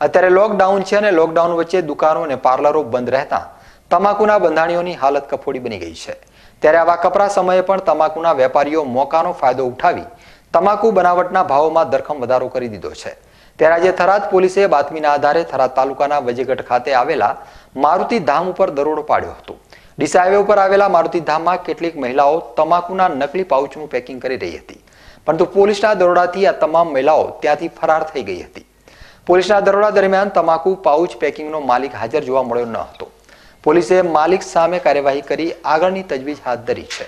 અત્યારે લોકડાઉન છે અને લોકડાઉન વચ્ચે દુકાનો અને પાર્લરો બંધ રહેતા તમાકુના બંધાણીઓની હાલત કફોડી બની ગઈ છે. ત્યારે આવા કપરા સમયે પણ તમાકુના વેપારીઓ મોકાનો ફાયદો ઉઠાવી તમાકુ બનાવટના ભાવોમાં ધરખમ વધારો કરી દીધો છે. ત્યારે આજે થરાદ પોલીસે બાતમીના આધારે થરાદ તાલુકાના વજેગઢ ખાતે આવેલા મારુતિ ધામ ઉપર દરોડો પાડ્યો હતો. ડીસા હાઈવે ઉપર આવેલા મારુતિ ધામમાં કેટલીક મહિલાઓ તમાકુના નકલી પાઉચનું પેકિંગ કરી રહી હતી. પરંતુ પોલીસના દરોડાથી આ તમામ મહિલાઓ ત્યાંથી ફરાર થઈ ગઈ હતી. પોલીસના દરોડા દરમિયાન તમાકુ પાઉચ પેકિંગનો માલિક હાજર જોવા મળ્યો ન હતો. પોલીસે માલિક સામે કાર્યવાહી કરી આગળની તજવીજ હાથ ધરી છે.